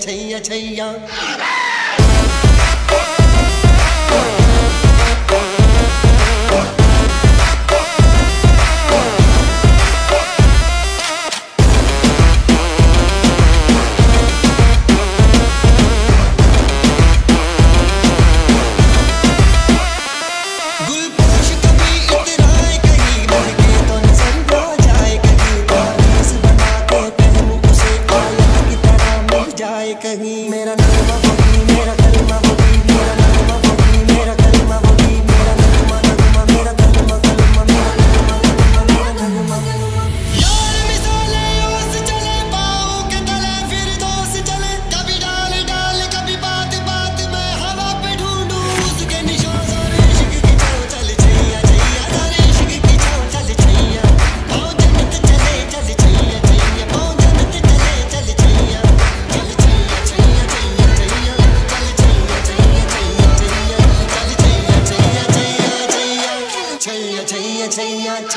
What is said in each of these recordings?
செய்ய செய்ய कहीं। मेरा नाम मेरा कलमा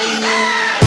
Senhor.